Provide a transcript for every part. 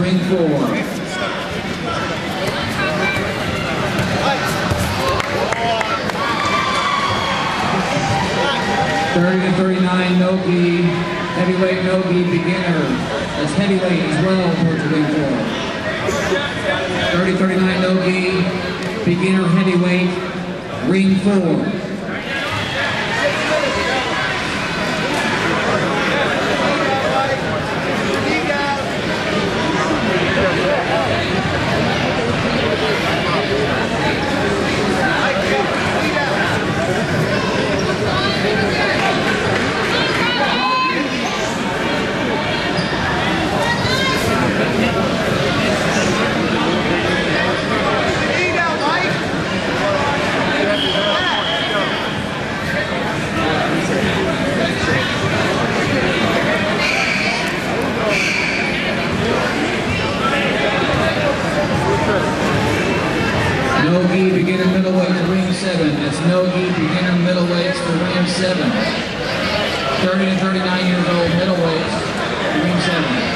Ring four. Thirty to thirty-nine no gi, heavyweight no gi beginner. That's heavyweight as well towards the ring four. 30 39 no gi, beginner heavyweight, ring four. No gi beginner middleweight to ring seven. No gi beginner middleweights for ring seven. 30 to 39 years old middleweights to ring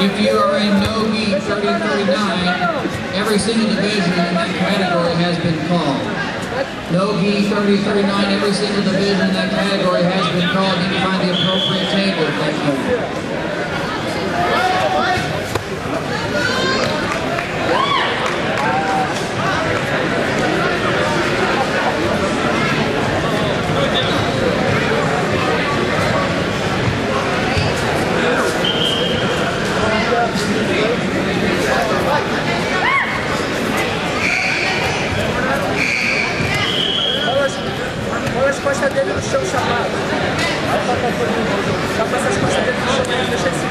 If you are in no gi 30 39, every single division in that category has been called. No gi 30 39, every single division in that category has been called. seu chamado. Aí o papai foi no chama deixa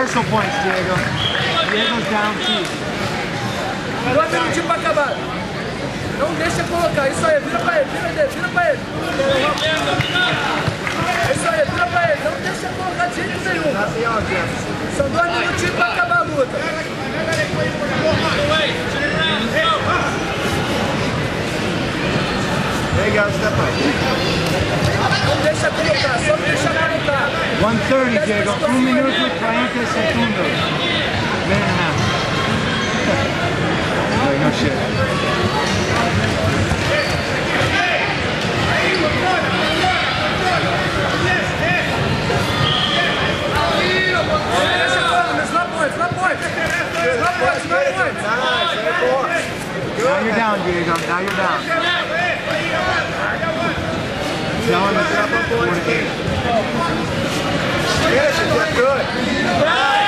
reversal points, Diego. Diego's down two. Dois minutinhos pra acabar. Não deixa colocar. Isso aí, vira pra ele, vira ele, vira pra ele. Isso aí, vira pra ele. Não deixa colocar de jeito nenhum. São dois minutinhos pra acabar a luta. Go, step up. Não deixa colocar, só não deixa colocar. 130, Diego. Un minuto e 40 segundos. Minute and a half. Like, no shit. Now you're down, Diego. Now you're down. John, what's up? 48. Yes, it good.